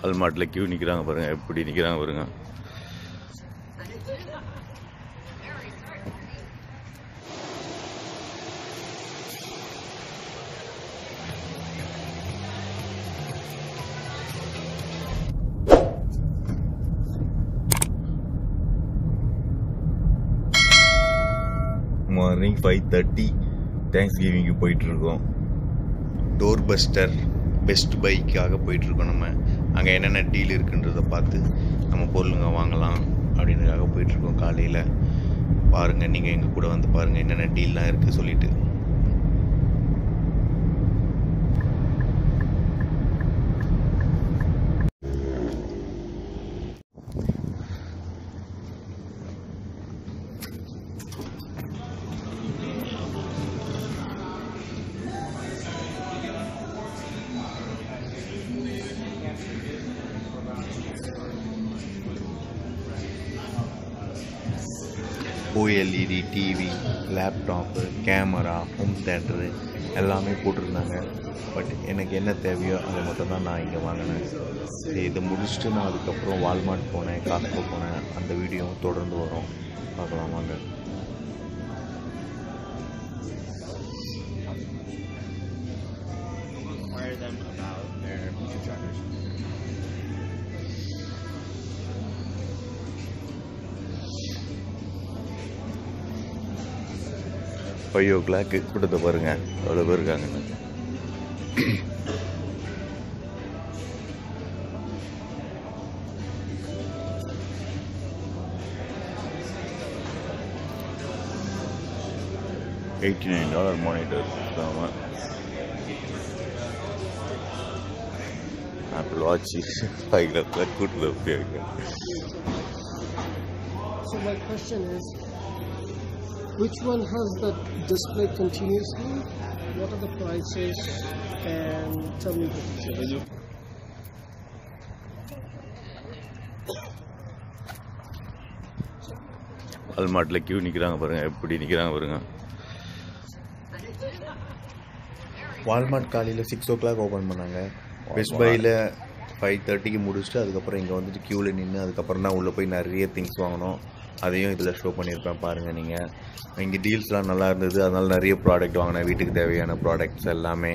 வால்மார்ட்டில் queue நிற்கிறாங்க பாருங்கள் எப்படி நிற்கிறாங்க பாருங்க. மார்னிங் ஃபைவ் தேர்ட்டி தேங்க்ஸ் கிவிங்க்கு போயிட்டுருக்கோம் டோர் பஸ்டர் பெஸ்ட் பைக்காக போயிட்டுருக்கோம் நம்ம. அங்கே என்னென்ன டீல் இருக்குன்றதை பார்த்து நம்ம பொருளுங்க வாங்கலாம் அப்படின்றதுக்காக போயிட்டுருக்கோம் காலையில். பாருங்கள் நீங்கள் எங்கள் கூட வந்து பாருங்கள் என்னென்ன டீல்லாம் இருக்குது சொல்லிவிட்டு OLED TV laptop camera home theatre எல்லாமே போட்டிருந்தாங்க. பட் எனக்கு என்ன தேவையோ அதை மட்டும் தான் நான் இங்கே வாங்கினேன். சரி இதை முடிச்சுட்டு நான் அதுக்கப்புறம் வால்மார்ட் போனேன் காஸ்கோ போனேன். அந்த வீடியோவும் தொடர்ந்து வரும். பார்க்கலாம் வாங்க. ஃபைவ் ஓ கிளாக்கு கூட்டத்தை பாருங்கள் அவ்வளோ பேர் இருக்காங்கன்னு எயிட்டி நைன் டாலர் மானிட்டர் ஆமாம் ஆப்பிள் வாட்ச் ஃபைவ் கிளாக் கூட்டத்தில் அப்படியே இருக்கு. So my question is, which one has the display continuously? What are the prices? And tell me the details. வால்மார்ட்டில் கியூ நிற்கிறாங்க பாருங்கள் எப்படி நிற்கிறாங்க பாருங்க வால்மார்ட் காலையில் சிக்ஸ் ஓ கிளாக் ஓப்பன் பண்ணாங்க பெஸ்ட் பையில் ஃபைவ் தேர்ட்டிக்கு முடிச்சுட்டு அதுக்கப்புறம் இங்கே வந்துட்டு க்யூவில் நின்று அதுக்கப்புறம் தான் உள்ளே போய் நிறைய திங்ஸ் வாங்கினோம் அதையும் இதில் ஷோ பண்ணியிருப்பேன் பாருங்கள் நீங்கள் இங்கே டீல்ஸ்லாம் நல்லா இருந்தது. அதனால் நிறைய ப்ராடக்ட் வாங்கினேன். வீட்டுக்கு தேவையான ப்ராடக்ட்ஸ் எல்லாமே.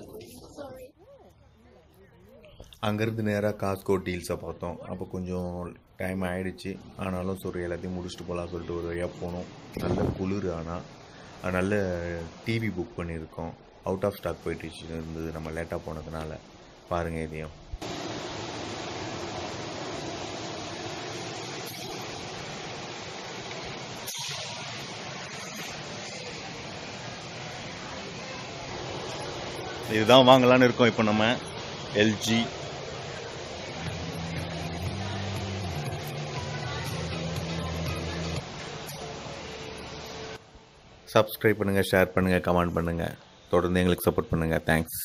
அங்கேருந்து நேராக காஸ்கோ டீல்ஸை பார்த்தோம். அப்போ கொஞ்சம் டைம் ஆயிடுச்சு. ஆனாலும் சரி எல்லாத்தையும் முடிச்சுட்டு போகலாம் சொல்லிட்டு ஒரு வழியாக போனோம். நல்ல குளிர் ஆனால் நல்ல டிவி புக் பண்ணியிருக்கோம். அவுட் ஆஃப் ஸ்டாக் போயிட்டு இருந்தது. நம்ம லேட்டாக போனதுனால. பாருங்கள் இதையும். இதுதான் வாங்கலான்னு இருக்கோம். இப்போ நம்ம எல்ஜி சப்ஸ்கிரைப் பண்ணுங்கள் ஷேர் பண்ணுங்கள் கமெண்ட் பண்ணுங்கள் தொடர்ந்து எங்களுக்கு சப்போர்ட் பண்ணுங்கள் தேங்க்ஸ்